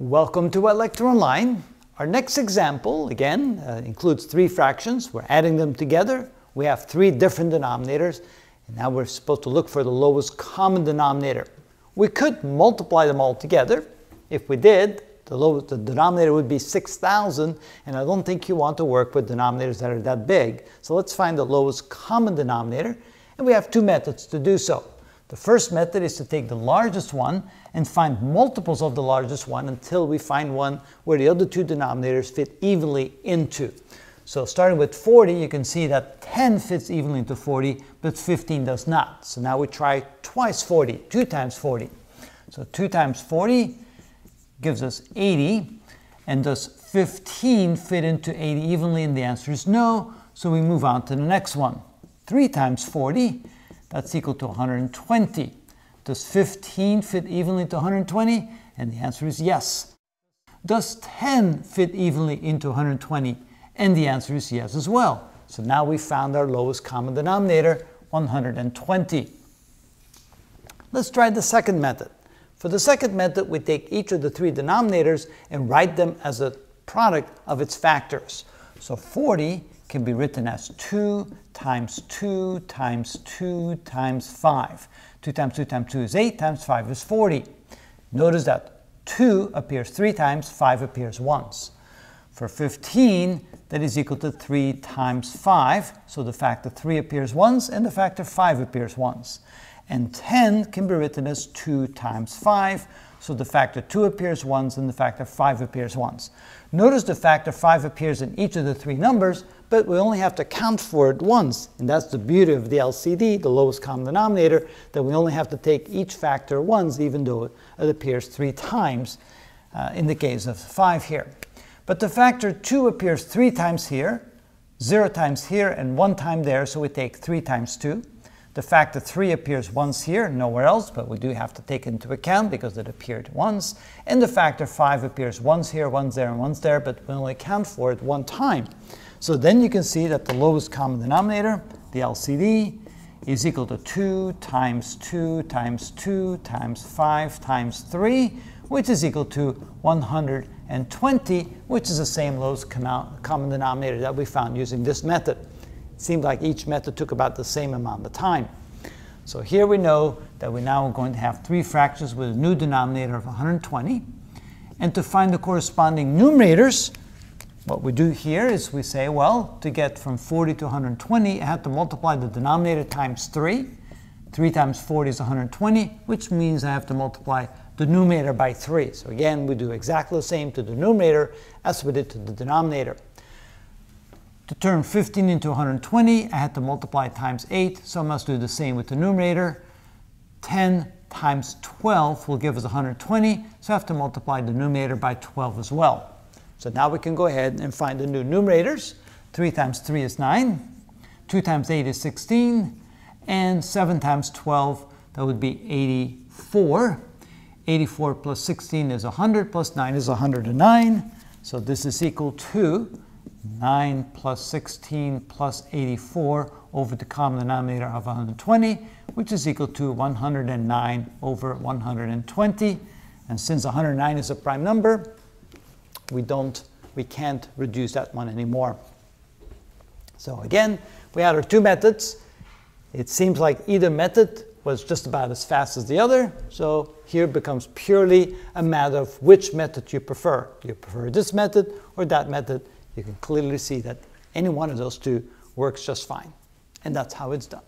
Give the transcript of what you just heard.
Welcome to ilectureonline. Our next example, again, uh, includes three fractions. We're adding them together. We have three different denominators, and now we're supposed to look for the lowest common denominator. We could multiply them all together. If we did, the, lowest, the denominator would be 6,000, and I don't think you want to work with denominators that are that big. So let's find the lowest common denominator, and we have two methods to do so. The first method is to take the largest one and find multiples of the largest one until we find one where the other two denominators fit evenly into. So starting with 40, you can see that 10 fits evenly into 40, but 15 does not. So now we try twice 40, 2 times 40. So 2 times 40 gives us 80, and does 15 fit into 80 evenly? And the answer is no, so we move on to the next one. 3 times 40 that's equal to 120. Does 15 fit evenly into 120? And the answer is yes. Does 10 fit evenly into 120? And the answer is yes as well. So now we found our lowest common denominator, 120. Let's try the second method. For the second method, we take each of the three denominators and write them as a product of its factors. So 40 can be written as 2 times 2 times 2 times 5. 2 times 2 times 2 is 8, times 5 is 40. Notice that 2 appears 3 times, 5 appears once. For 15, that is equal to 3 times 5, so the factor 3 appears once and the factor 5 appears once. And 10 can be written as 2 times 5, so the factor 2 appears once and the factor 5 appears once. Notice the factor 5 appears in each of the three numbers, but we only have to count for it once. And that's the beauty of the LCD, the lowest common denominator, that we only have to take each factor once, even though it appears three times uh, in the case of 5 here. But the factor 2 appears three times here, 0 times here, and 1 time there, so we take 3 times 2. The fact that 3 appears once here, nowhere else, but we do have to take into account because it appeared once. And the factor 5 appears once here, once there, and once there, but we only count for it one time. So then you can see that the lowest common denominator, the LCD, is equal to 2 times 2 times 2 times 5 times 3, which is equal to 120, which is the same lowest common denominator that we found using this method. Seemed like each method took about the same amount of time. So here we know that we're now going to have three fractions with a new denominator of 120. And to find the corresponding numerators, what we do here is we say, well, to get from 40 to 120, I have to multiply the denominator times 3. 3 times 40 is 120, which means I have to multiply the numerator by 3. So again, we do exactly the same to the numerator as we did to the denominator. To turn 15 into 120, I had to multiply times 8, so I must do the same with the numerator. 10 times 12 will give us 120, so I have to multiply the numerator by 12 as well. So now we can go ahead and find the new numerators. 3 times 3 is 9, 2 times 8 is 16, and 7 times 12, that would be 84. 84 plus 16 is 100, plus 9 is 109. So this is equal to 9 plus 16 plus 84 over the common denominator of 120, which is equal to 109 over 120. And since 109 is a prime number, we don't, we can't reduce that one anymore. So again, we had our two methods. It seems like either method was just about as fast as the other. So here becomes purely a matter of which method you prefer. Do you prefer this method or that method? You can clearly see that any one of those two works just fine. And that's how it's done.